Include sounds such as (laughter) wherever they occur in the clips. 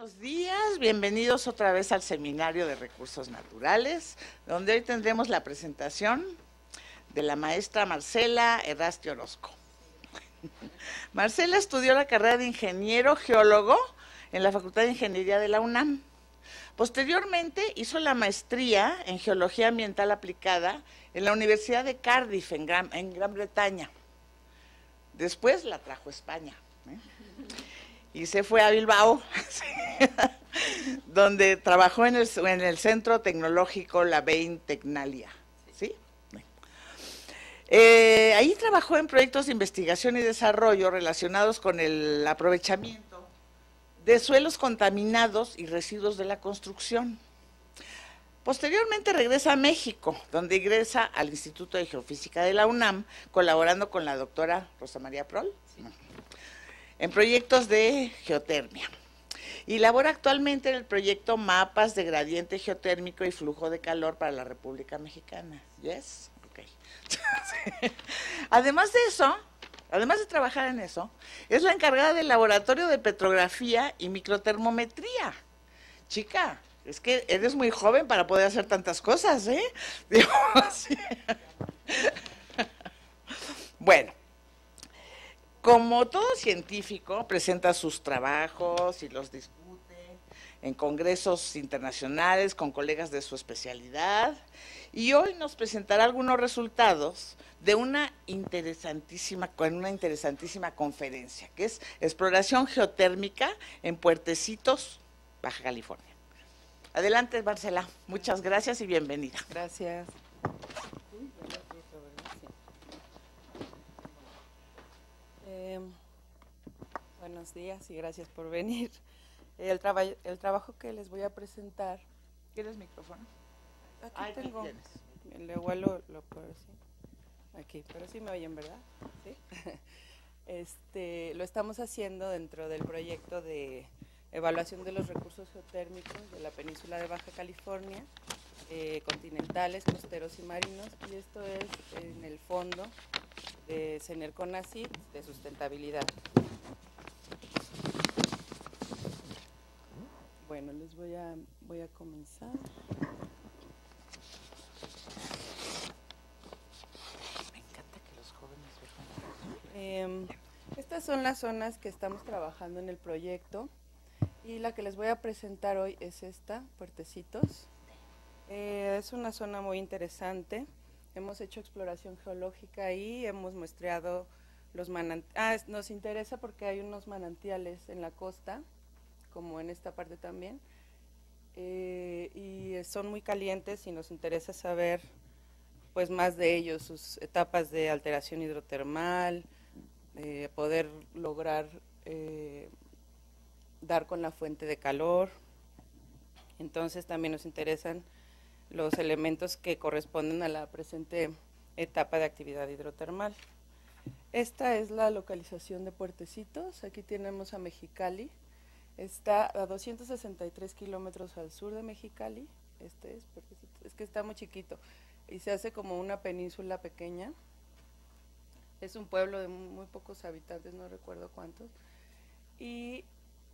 buenos días, bienvenidos otra vez al Seminario de Recursos Naturales, donde hoy tendremos la presentación de la maestra Marcela Errasti Orozco. (laughs) Marcela estudió la carrera de ingeniero geólogo en la Facultad de Ingeniería de la UNAM. Posteriormente hizo la maestría en Geología Ambiental Aplicada en la Universidad de Cardiff, en Gran, Bretaña. Después la trajo a España. ¿eh? Y se fue a Bilbao, (laughs) donde trabajó en el, en el, Centro Tecnológico La Bain Tecnalia. ¿sí? Eh, ahí trabajó en proyectos de investigación y desarrollo relacionados con el aprovechamiento de suelos contaminados y residuos de la construcción. Posteriormente regresa a México, donde ingresa al Instituto de Geofísica de la UNAM, colaborando con la doctora Rosa María Prol, sí. En proyectos de geotermia. Y labora actualmente en el proyecto Mapas de Gradiente Geotérmico y Flujo de Calor para la República Mexicana. ¿Yes? Ok. (laughs) Además de eso, además de trabajar en eso, es la encargada del Laboratorio de Petrografía y Microtermometría. Chica, es que eres muy joven para poder hacer tantas cosas, ¿eh? (laughs) Digo. (laughs) Bueno, como todo científico, presenta sus trabajos y los discute en congresos internacionales con colegas de su especialidad y hoy nos presentará algunos resultados de una interesantísima, una interesantísima conferencia, que es Exploración Geotérmica en Puertecitos, Baja California. Adelante, Marcela. Muchas gracias y bienvenida. Gracias. Eh, buenos días y gracias por venir. (laughs) El, traba el trabajo que les voy a presentar. ¿Quieres micrófono? Aquí Ay, tengo. Luego lo, lo puedo decir. Aquí, pero sí me oyen, ¿verdad? Sí. (laughs) Este, lo estamos haciendo dentro del proyecto de evaluación de los recursos geotérmicos de la península de Baja California, eh, continentales, costeros y marinos, y esto es en el fondo de CENER CONACYT de sustentabilidad. Bueno, les voy a, voy a comenzar. Me encanta que los jóvenes vean. Eh, estas son las zonas que estamos trabajando en el proyecto. Y la que les voy a presentar hoy es esta, Puertecitos. Eh, es una zona muy interesante. Hemos hecho exploración geológica ahí, hemos muestreado los manantiales. Ah, nos interesa porque hay unos manantiales en la costa, como en esta parte también. Eh, y son muy calientes y nos interesa saber pues más de ellos, sus etapas de alteración hidrotermal, eh, poder lograr eh, dar con la fuente de calor. Entonces también nos interesan los elementos que corresponden a la presente etapa de actividad hidrotermal. Esta es la localización de Puertecitos. Aquí tenemos a Mexicali. Está a 263 kilómetros al sur de Mexicali. Este es Puertecitos. Es que está muy chiquito y se hace como una península pequeña. Es un pueblo de muy pocos habitantes, no recuerdo cuántos. Y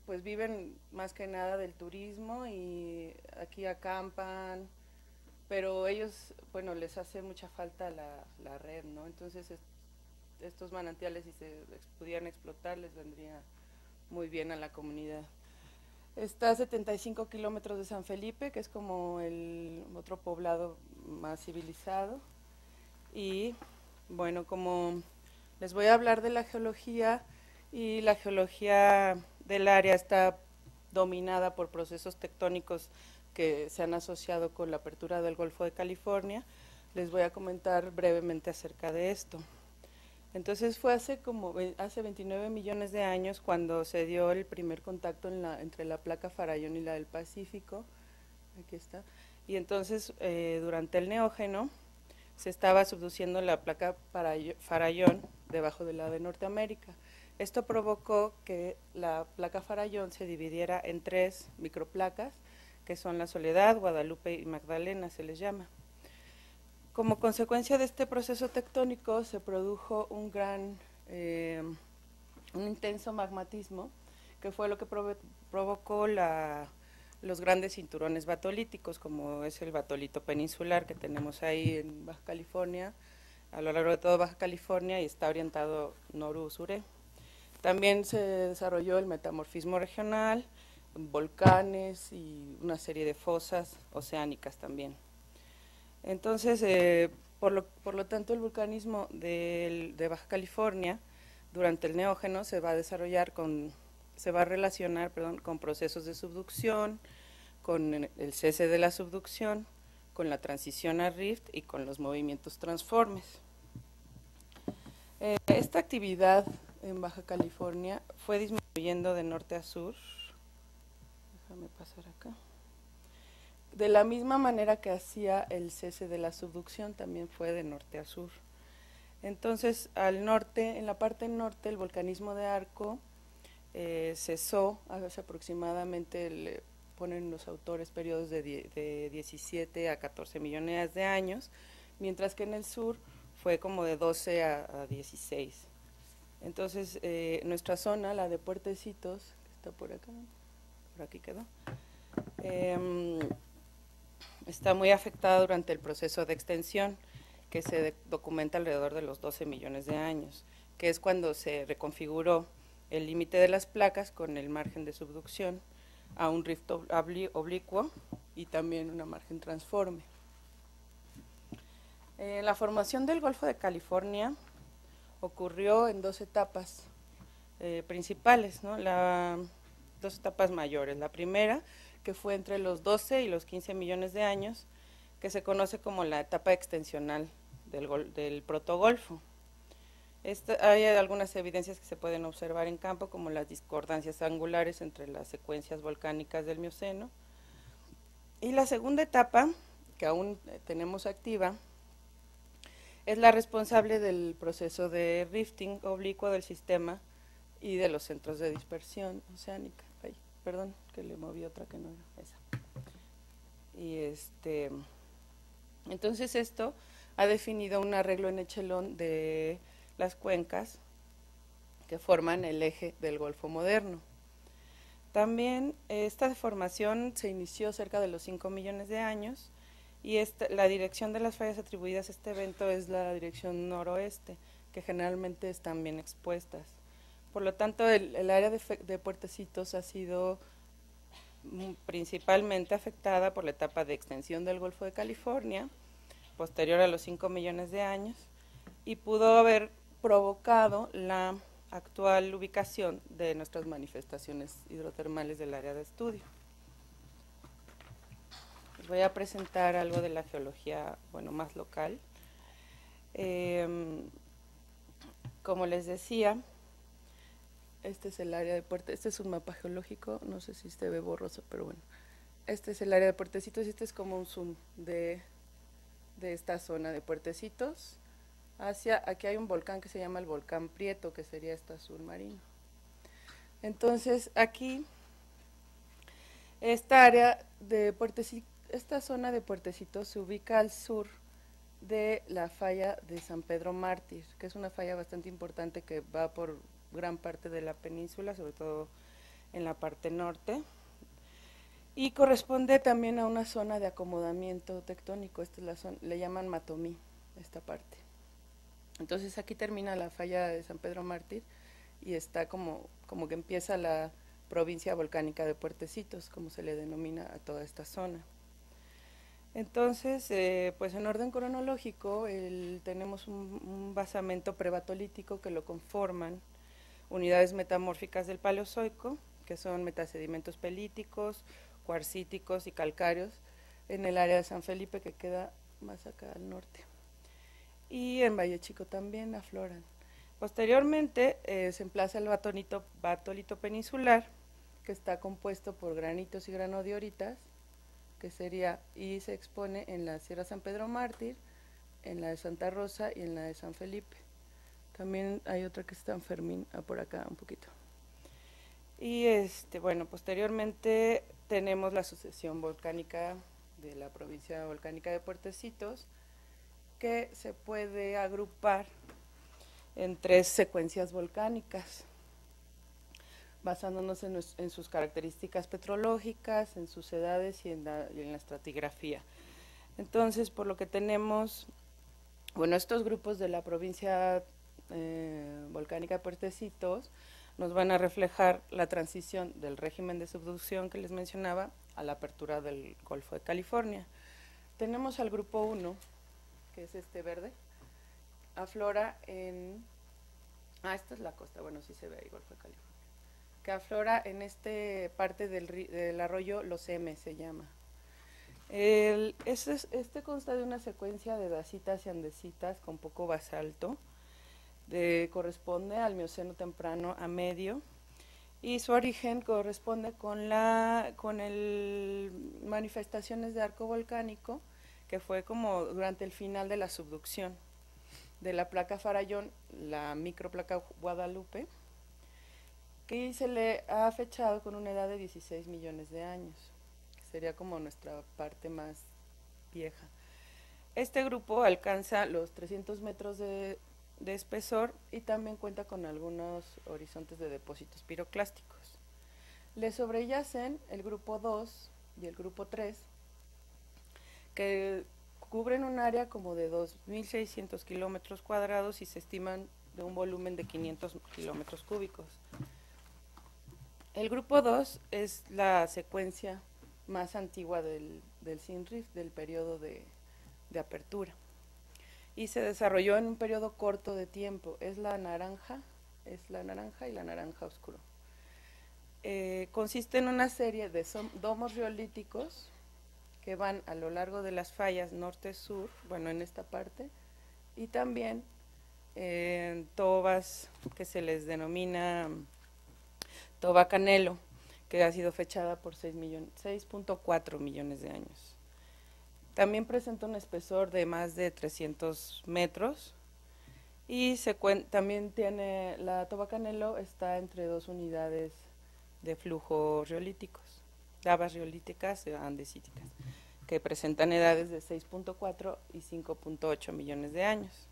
pues viven más que nada del turismo y aquí acampan, pero ellos, bueno, les hace mucha falta la, la red, ¿no? Entonces es, estos manantiales, si se pudieran explotar, les vendría muy bien a la comunidad. Está a 75 kilómetros de San Felipe, que es como el otro poblado más civilizado. Y bueno, como les voy a hablar de la geología y la geología del área está dominada por procesos tectónicos que se han asociado con la apertura del Golfo de California. Les voy a comentar brevemente acerca de esto. Entonces fue hace como hace 29 millones de años cuando se dio el primer contacto en la, entre la placa Farallón y la del Pacífico. Aquí está. Y entonces eh, durante el Neógeno se estaba subduciendo la placa Farallón debajo de la de Norteamérica. Esto provocó que la placa Farallón se dividiera en tres microplacas, que son la Soledad, Guadalupe y Magdalena, se les llama. Como consecuencia de este proceso tectónico se produjo un gran, eh, un intenso magmatismo que fue lo que provocó la, los grandes cinturones batolíticos, como es el batolito peninsular que tenemos ahí en Baja California, a lo largo de toda Baja California y está orientado noru-suré. También se desarrolló el metamorfismo regional, volcanes y una serie de fosas oceánicas también. Entonces, eh, por, lo, por, lo, tanto, el vulcanismo de, Baja California durante el neógeno se va a desarrollar con se va a relacionar perdón, con procesos de subducción, con el cese de la subducción, con la transición a rift y con los movimientos transformes. Eh, esta actividad en Baja California fue disminuyendo de norte a sur. Déjame pasar acá. De la misma manera que hacía el cese de la subducción, también fue de norte a sur. Entonces, al norte, en la parte norte, el volcanismo de Arco eh, cesó hace aproximadamente, le ponen los autores periodos de, de 17 a 14 millones de años, mientras que en el sur fue como de 12 a, 16. Entonces, eh, nuestra zona, la de Puertecitos, que está por acá, por aquí quedó, em, está muy afectada durante el proceso de extensión que se documenta alrededor de los 12 millones de años, que es cuando se reconfiguró el límite de las placas con el margen de subducción a un rift oblicuo y también una margen transforme. Eh, la formación del Golfo de California ocurrió en dos etapas eh, principales, ¿no? La, dos etapas mayores. La primera, que fue entre los 12 y los 15 millones de años, que se conoce como la etapa extensional del, del protogolfo hay algunas evidencias que se pueden observar en campo, como las discordancias angulares entre las secuencias volcánicas del Mioceno. Y la segunda etapa, que aún eh, tenemos activa, es la responsable del proceso de rifting oblicuo del sistema y de los centros de dispersión oceánica. perdón, que le moví otra que no era esa. Y este, entonces esto ha definido un arreglo en echelón de las cuencas que forman el eje del Golfo moderno. También esta deformación se inició cerca de los 5 millones de años y la dirección de las fallas atribuidas a este evento es la dirección noroeste, que generalmente están bien expuestas. Por lo tanto, el, área de, Puertecitos ha sido principalmente afectada por la etapa de extensión del Golfo de California, posterior a los 5 millones de años, y pudo haber provocado la actual ubicación de nuestras manifestaciones hidrotermales del área de estudio. Les voy a presentar algo de la geología, bueno, más local. Em, como les decía, este es el área de Puerto, este es un mapa geológico, no sé si se ve borroso, pero bueno. Este es el área de Puertecitos y este es como un zoom de, de esta zona de Puertecitos hacia, aquí hay un volcán que se llama el volcán Prieto, que sería este azul marino. Entonces, aquí, esta área de Puertecito, esta zona de Puertecito se ubica al sur de la falla de San Pedro Mártir, que es una falla bastante importante que va por gran parte de la península, sobre todo en la parte norte, y corresponde también a una zona de acomodamiento tectónico, esta es la zona, le llaman Matomí, esta parte. Entonces aquí termina la falla de San Pedro Mártir y está como, como que empieza la provincia volcánica de Puertecitos, como se le denomina a toda esta zona. Entonces, eh, pues en orden cronológico, tenemos un, un, basamento prebatolítico que lo conforman unidades metamórficas del Paleozoico, que son metasedimentos pelíticos, cuarcíticos y calcáreos, en el área de San Felipe, que queda más acá al norte y en Valle Chico también afloran. Posteriormente eh, se emplaza el batonito, batolito peninsular, que está compuesto por granitos y granodioritas, que sería, y se expone en la Sierra San Pedro Mártir, en la de Santa Rosa y en la de San Felipe. También hay otra que está en Fermín, ah, por acá un poquito. Y este, bueno, posteriormente tenemos la sucesión volcánica de la provincia volcánica de Puertecitos, que se puede agrupar en tres secuencias volcánicas. basándonos en, sus características petrológicas, en sus edades y en la, estratigrafía. Entonces, por lo que tenemos, bueno, estos grupos de la provincia eh, volcánica Puertecitos nos van a reflejar la transición del régimen de subducción que les mencionaba a la apertura del Golfo de California. Tenemos al grupo 1, que es este verde, aflora en... Ah, esta es la costa, bueno, sí se ve ahí, Golfo de California. Que aflora en este parte del, arroyo Los M, se llama. Este, este, consta de una secuencia de dacitas y andesitas con poco basalto. De, corresponde al Mioceno temprano a medio y su origen corresponde con la con el manifestaciones de arco volcánico que fue como durante el final de la subducción de la placa Farallón, la microplaca Guadalupe, que se le ha fechado con una edad de 16 millones de años, que sería como nuestra parte más vieja. Este grupo alcanza los 300 metros de de espesor y también cuenta con algunos horizontes de depósitos piroclásticos. Le sobreyacen el grupo 2 y el grupo 3, que cubren un área como de 2.600 kilómetros cuadrados y se estiman de un volumen de 500 kilómetros cúbicos. El grupo 2 es la secuencia más antigua del, del SINRIF, del periodo de apertura y se desarrolló en un periodo corto de tiempo. Es la naranja, es la naranja y la naranja oscuro. Eh, consiste en una serie de domos riolíticos que van a lo largo de las fallas norte-sur, bueno, en esta parte, y también en tobas que se les denomina toba canelo, que ha sido fechada por 6.4 millones de años. También presenta un espesor de más de 300 metros y también tiene, la tobacanelo está entre dos unidades de flujo riolíticos, lavas riolíticas andesíticas, que presentan edades de 6.4 y 5.8 millones de años.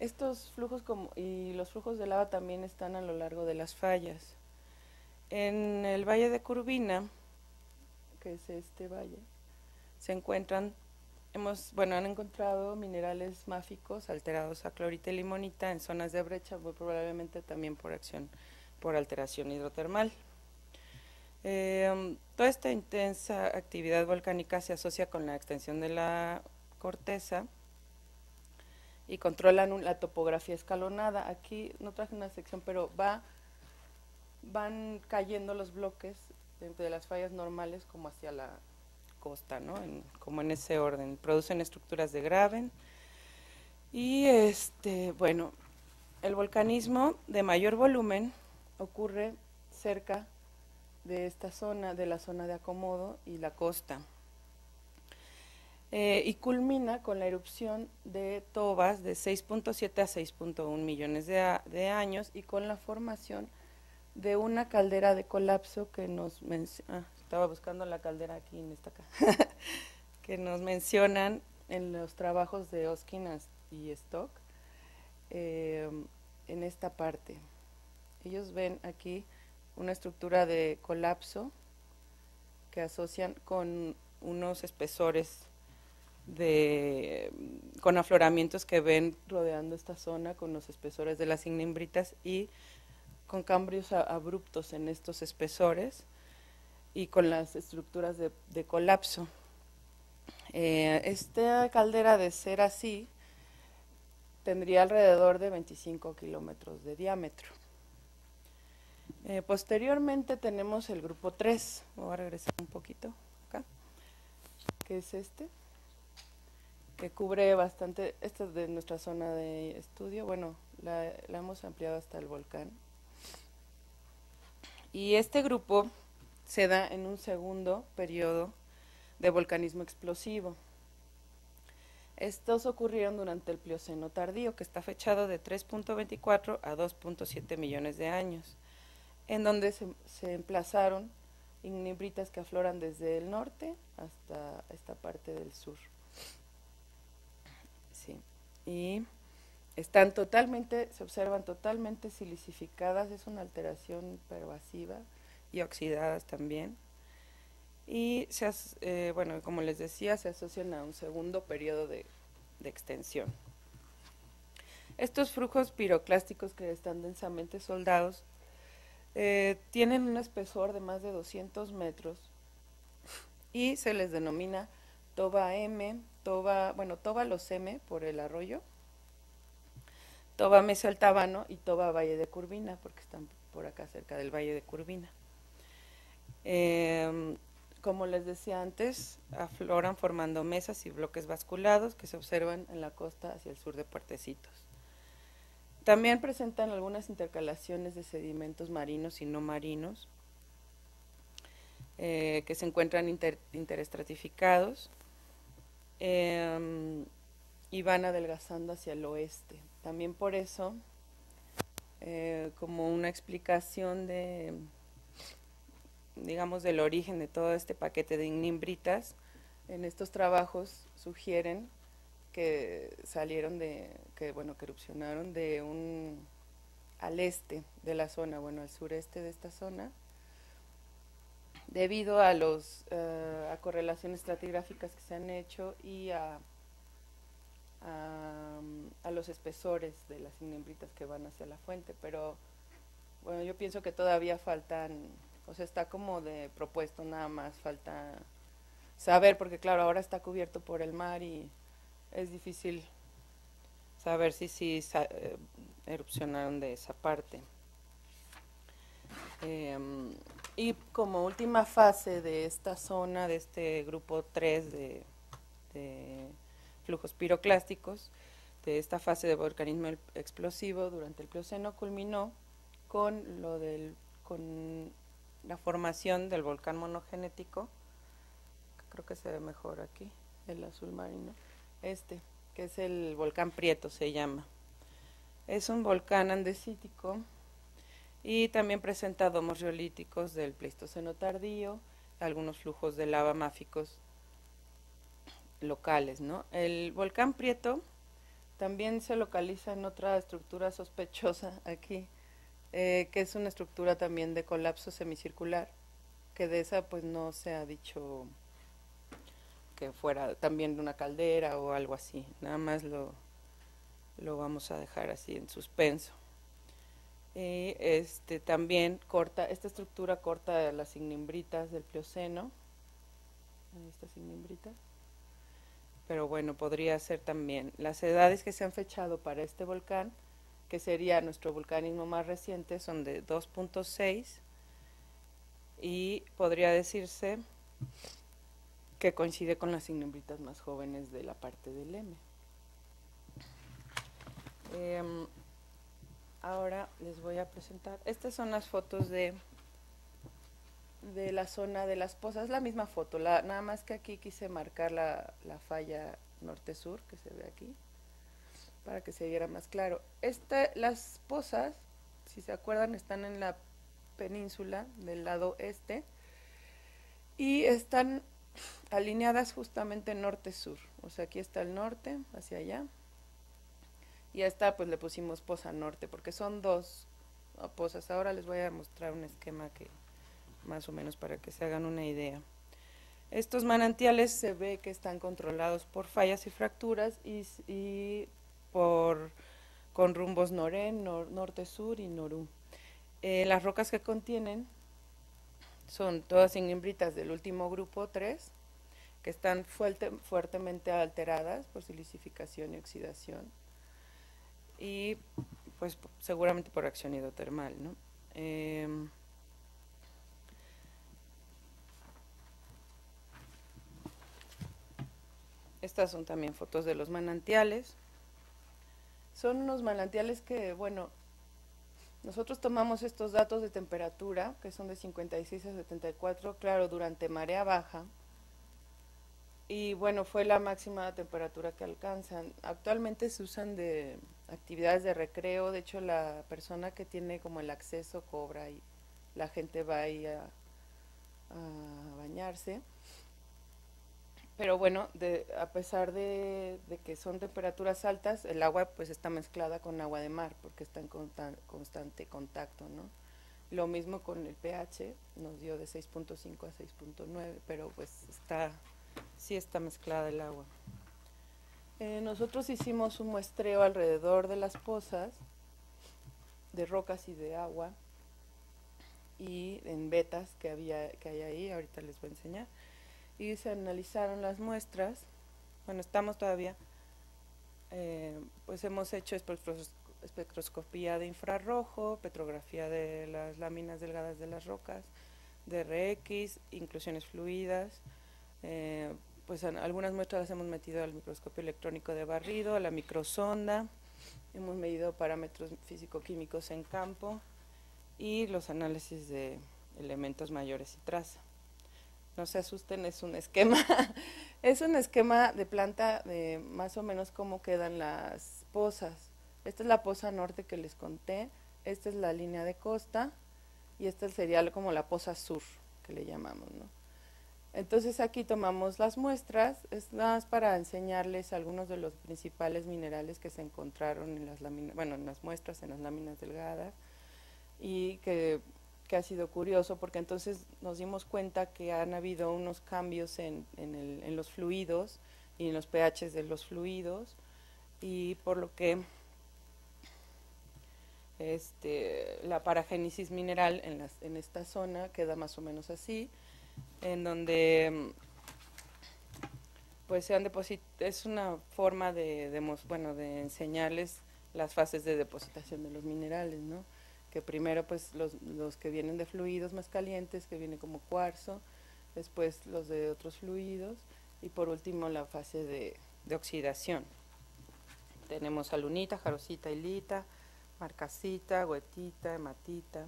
Estos flujos y los flujos de lava también están a lo largo de las fallas. En el valle de Curvina, que es este valle, se encuentran, hemos, bueno, han encontrado minerales máficos alterados a clorita y limonita en zonas de brecha, muy probablemente también por acción, por alteración hidrotermal. Em, toda esta intensa actividad volcánica se asocia con la extensión de la corteza y controlan la topografía escalonada. Aquí no traje una sección, pero va, van cayendo los bloques de las fallas normales como hacia la costa, ¿no? como en ese orden. Producen estructuras de graven. Y este, bueno, el volcanismo de mayor volumen ocurre cerca de esta zona, de la zona de acomodo y la costa. Eh, y culmina con la erupción de tobas de 6.7 a 6.1 millones de, de, años y con la formación de una caldera de colapso que nos menciona, estaba buscando la caldera aquí en esta acá, (laughs) que nos mencionan en los trabajos de Oskin y Stock eh, en esta parte. Ellos ven aquí una estructura de colapso que asocian con unos espesores de con afloramientos que ven rodeando esta zona con los espesores de las ignimbritas y con cambios abruptos en estos espesores y con las estructuras de, colapso. Eh, esta caldera de ser así tendría alrededor de 25 kilómetros de diámetro. Eh, posteriormente tenemos el grupo 3, voy a regresar un poquito acá, que es este, que cubre bastante, esta es de nuestra zona de estudio, bueno, la hemos ampliado hasta el volcán. Y este grupo se da en un segundo periodo de volcanismo explosivo. Estos ocurrieron durante el Plioceno tardío, que está fechado de 3.24 a 2.7 millones de años, en donde se, emplazaron ignibritas que afloran desde el norte hasta esta parte del sur. Sí. Y están totalmente, se observan totalmente silicificadas, es una alteración pervasiva y oxidadas también. Y, se, eh, bueno, como les decía, se asocian a un segundo periodo de, extensión. Estos flujos piroclásticos que están densamente soldados eh, tienen un espesor de más de 200 metros y se les denomina toba M, toba, bueno, toba los M por el arroyo, toba Mesa Altabano y toba Valle de Curvina, porque están por acá cerca del Valle de Curvina. Em, como les decía antes, afloran formando mesas y bloques basculados que se observan en la costa hacia el sur de Puertecitos. También presentan algunas intercalaciones de sedimentos marinos y no marinos eh, que se encuentran interestratificados em, y van adelgazando hacia el oeste. También por eso, eh, como una explicación de digamos, del origen de todo este paquete de ignimbritas, en estos trabajos sugieren que salieron de, que bueno, que erupcionaron de un, al este de la zona, bueno, al sureste de esta zona, debido a los, eh, a correlaciones estratigráficas que se han hecho y a, a, los espesores de las ignimbritas que van hacia la fuente, pero bueno, yo pienso que todavía faltan o sea, está como de propuesto nada más, falta saber, porque claro, ahora está cubierto por el mar y es difícil saber si sí eh, erupcionaron de esa parte. Em, y como última fase de esta zona, de este grupo 3 de, flujos piroclásticos, de esta fase de volcanismo explosivo durante el Plioceno culminó con lo del con la formación del volcán monogenético, creo que se ve mejor aquí, el azul marino, este, que es el volcán Prieto se llama. Es un volcán andesítico y también presenta domos riolíticos del Pleistoceno tardío, algunos flujos de lava máficos locales, ¿no? El volcán Prieto también se localiza en otra estructura sospechosa aquí, eh, que es una estructura también de colapso semicircular, que de esa pues no se ha dicho que fuera también de una caldera o algo así, nada más lo, lo vamos a dejar así en suspenso. Y este también corta, esta estructura corta las ignimbritas del Plioceno, pero bueno, podría ser también. Las edades que se han fechado para este volcán que sería nuestro vulcanismo más reciente, son de 2.6 y podría decirse que coincide con las ignimbritas más jóvenes de la parte del M. Em, ahora les voy a presentar, estas son las fotos de, de la zona de las pozas, la misma foto, la, nada más que aquí quise marcar la, la falla norte-sur que se ve aquí para que se viera más claro. Esta, las pozas, si se acuerdan, están en la península del lado este y están alineadas justamente norte-sur. O sea, aquí está el norte, hacia allá. Y a esta pues le pusimos poza norte, porque son dos pozas. Ahora les voy a mostrar un esquema que más o menos para que se hagan una idea. Estos manantiales se ve que están controlados por fallas y fracturas y por, con rumbos norén, norte-sur y norú. Eh, las rocas que contienen son todas ignimbritas del último grupo 3, que están fuertemente alteradas por silicificación y oxidación, y pues seguramente por acción hidrotermal. ¿no? Em, estas son también fotos de los manantiales. Son unos manantiales que, bueno, nosotros tomamos estos datos de temperatura, que son de 56 a 74, claro, durante marea baja. Y bueno, fue la máxima temperatura que alcanzan. Actualmente se usan de actividades de recreo, de hecho la persona que tiene como el acceso cobra y la gente va ahí a, a bañarse. Pero bueno, de, a pesar de, que son temperaturas altas, el agua pues está mezclada con agua de mar porque está en constante contacto, ¿no? Lo mismo con el pH, nos dio de 6.5 a 6.9, pero pues está, sí está mezclada el agua. Eh, nosotros hicimos un muestreo alrededor de las pozas, de rocas y de agua, y en vetas que, había, que hay ahí, ahorita les voy a enseñar y se analizaron las muestras. Bueno, estamos todavía, eh, pues hemos hecho espectroscopía de infrarrojo, petrografía de las láminas delgadas de las rocas, DRX, inclusiones fluidas. Eh, pues algunas muestras las hemos metido al microscopio electrónico de barrido, a la microsonda. Hemos medido parámetros físico-químicos en campo y los análisis de elementos mayores y traza no se asusten, es un esquema, (laughs) es un esquema de planta de más o menos cómo quedan las pozas. Esta es la poza norte que les conté, esta es la línea de costa y esta sería como la poza sur que le llamamos. Entonces aquí tomamos las muestras, es más para enseñarles algunos de los principales minerales que se encontraron en las láminas, bueno, en las muestras, en las láminas delgadas y que que ha sido curioso porque entonces nos dimos cuenta que han habido unos cambios en, en, los fluidos y en los pHs de los fluidos y por lo que este, la paragénesis mineral en, las, en esta zona queda más o menos así, en donde pues se han es una forma de, de, bueno, de enseñarles las fases de depositación de los minerales, ¿no? Que primero pues los, los que vienen de fluidos más calientes, que vienen como cuarzo, después los de otros fluidos y por último la fase de, oxidación. Tenemos alunita, jarosita, hilita, marcasita, huetita, hematita,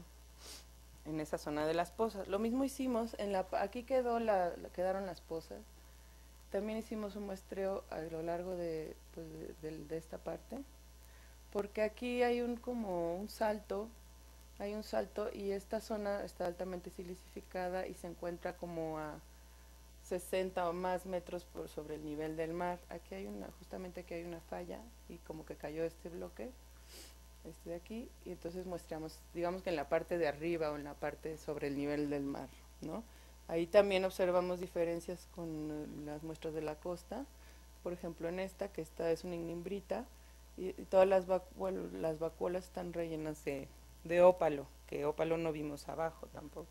en esa zona de las pozas. Lo mismo hicimos, en la, aquí quedó la, quedaron las pozas. También hicimos un muestreo a lo largo de, pues, de, de esta parte, porque aquí hay un como un salto hay un salto y esta zona está altamente silicificada y se encuentra como a 60 o más metros por sobre el nivel del mar. Aquí hay una, justamente aquí hay una falla y como que cayó este bloque, este de aquí, y entonces muestramos, digamos que en la parte de arriba o en la parte sobre el nivel del mar, ¿no? Ahí también observamos diferencias con las muestras de la costa, por ejemplo en esta, que esta es una ignimbrita, y, todas las, las vacuolas están rellenas de de ópalo, que ópalo no vimos abajo tampoco.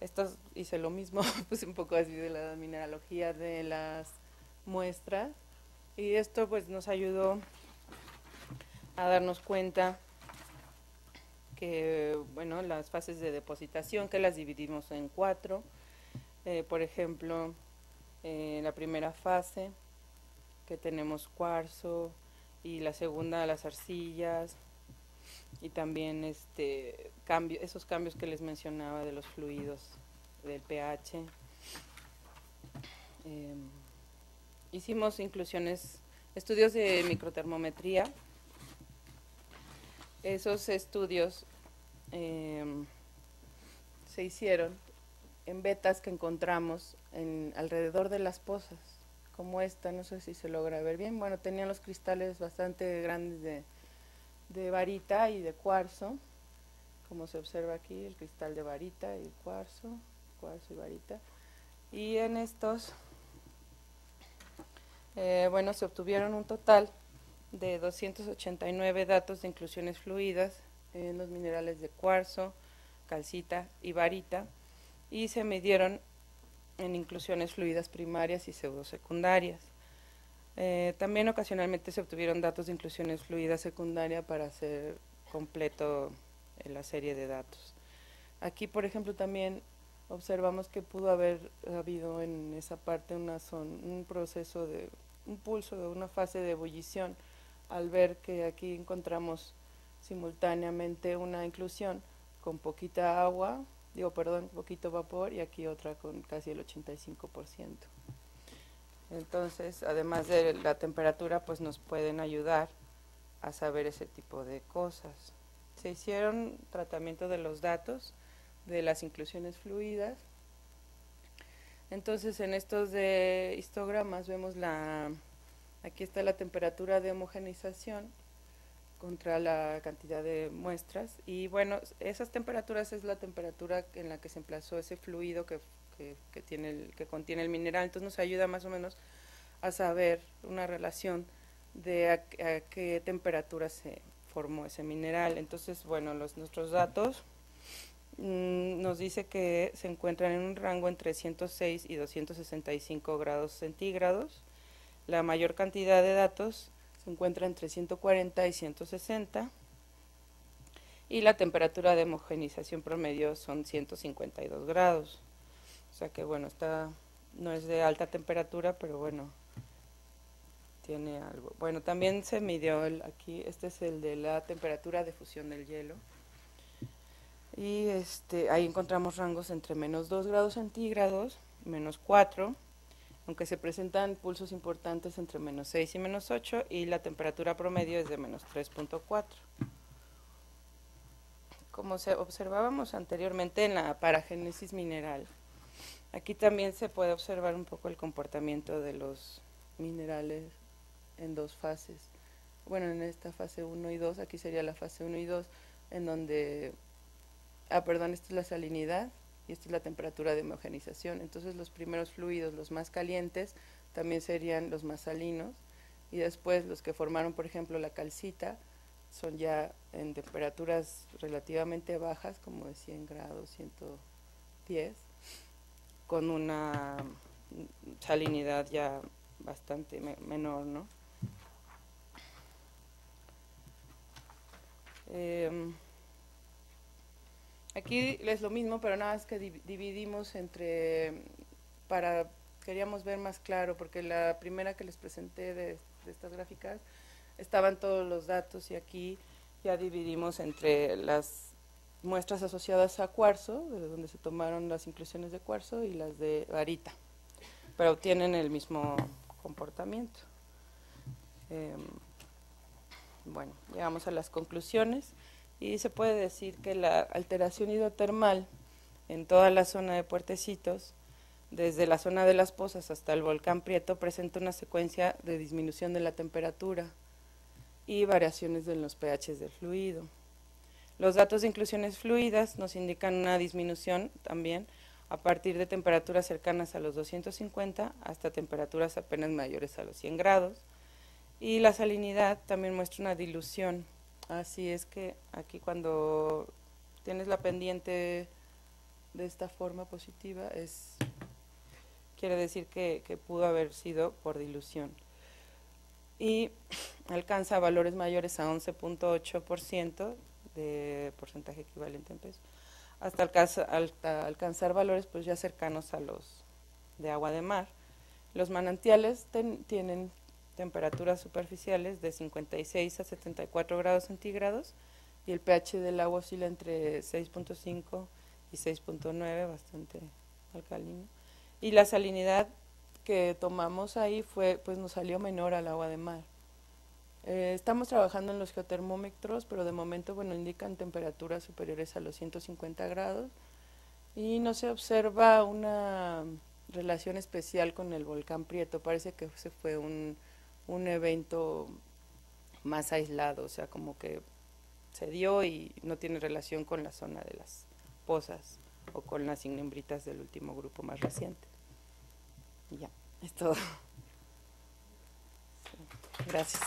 Esto hice lo mismo, (laughs) pues un poco así de la mineralogía de las muestras y esto pues nos ayudó a darnos cuenta que, bueno, las fases de depositación, que las dividimos en cuatro. Eh, por ejemplo, eh, la primera fase, que tenemos cuarzo, y la segunda las arcillas, y también este cambio, esos cambios que les mencionaba de los fluidos, del pH. Em, hicimos inclusiones, estudios de microtermometría. Esos estudios em, se hicieron en vetas que encontramos en, alrededor de las pozas, como esta, no sé si se logra ver bien. Bueno, tenían los cristales bastante grandes de de varita y de cuarzo, como se observa aquí, el cristal de varita y cuarzo, cuarzo y varita. Y en estos, eh, bueno, se obtuvieron un total de 289 datos de inclusiones fluidas en los minerales de cuarzo, calcita y varita, y se midieron en inclusiones fluidas primarias y pseudosecundarias. Eh, también ocasionalmente se obtuvieron datos de inclusiones fluidas secundaria para hacer completo eh, la serie de datos. Aquí, por ejemplo, también observamos que pudo haber habido en esa parte una un proceso de un pulso de una fase de ebullición al ver que aquí encontramos simultáneamente una inclusión con poquita agua, digo perdón, poquito vapor y aquí otra con casi el 85%. Entonces, además de la temperatura, pues nos pueden ayudar a saber ese tipo de cosas. Se hicieron tratamiento de los datos de las inclusiones fluidas. Entonces, en estos de histogramas vemos la, aquí está la temperatura de homogenización contra la cantidad de muestras y bueno, esas temperaturas es la temperatura en la que se emplazó ese fluido que, que, tiene el, que contiene el mineral, entonces nos ayuda más o menos a saber una relación de a, qué temperatura se formó ese mineral. Entonces, bueno, los, nuestros datos mm, nos dice que se encuentran en un rango entre 106 y 265 grados centígrados. La mayor cantidad de datos se encuentra entre 140 y 160 y la temperatura de homogenización promedio son 152 grados. O sea que bueno, está no es de alta temperatura, pero bueno, tiene algo. Bueno, también se midió el, aquí, este es el de la temperatura de fusión del hielo. Y este, ahí encontramos rangos entre menos 2 grados centígrados, menos 4, aunque se presentan pulsos importantes entre menos 6 y menos 8, y la temperatura promedio es de menos 3.4. Como se observábamos anteriormente en la paragénesis mineral, aquí también se puede observar un poco el comportamiento de los minerales en dos fases. Bueno, en esta fase 1 y 2, aquí sería la fase 1 y 2, en donde, ah, perdón, esta es la salinidad y esta es la temperatura de homogenización. Entonces los primeros fluidos, los más calientes, también serían los más salinos, y después los que formaron, por ejemplo, la calcita, son ya en temperaturas relativamente bajas, como de 100 grados, 110, con una salinidad ya bastante menor, ¿no? Eh, aquí es lo mismo, pero nada más que dividimos entre, para, queríamos ver más claro, porque la primera que les presenté de, estas gráficas estaban todos los datos y aquí ya dividimos entre las muestras asociadas a cuarzo, de donde se tomaron las inclusiones de cuarzo, y las de varita, pero tienen el mismo comportamiento. Eh, bueno, llegamos a las conclusiones y se puede decir que la alteración hidrotermal en toda la zona de Puertecitos, desde la zona de las pozas hasta el volcán Prieto, presenta una secuencia de disminución de la temperatura y variaciones en los pHs del fluido. Los datos de inclusiones fluidas nos indican una disminución también a partir de temperaturas cercanas a los 250 hasta temperaturas apenas mayores a los 100 grados, y la salinidad también muestra una dilución. Así es que aquí cuando tienes la pendiente de esta forma positiva, es quiere decir que, que pudo haber sido por dilución. Y alcanza valores mayores a 11.8% de porcentaje equivalente en peso, hasta alcanzar, valores pues ya cercanos a los de agua de mar. Los manantiales tienen temperaturas superficiales de 56 a 74 grados centígrados y el pH del agua oscila entre 6.5 y 6.9, bastante alcalino. Y la salinidad que tomamos ahí fue, pues nos salió menor al agua de mar. Eh, estamos trabajando en los geotermómetros, pero de momento, bueno, indican temperaturas superiores a los 150 grados y no se observa una relación especial con el volcán Prieto. Parece que se fue un un evento más aislado, o sea, como que se dio y no tiene relación con la zona de las pozas o con las inembritas del último grupo más reciente. Ya, es todo. (laughs) Gracias.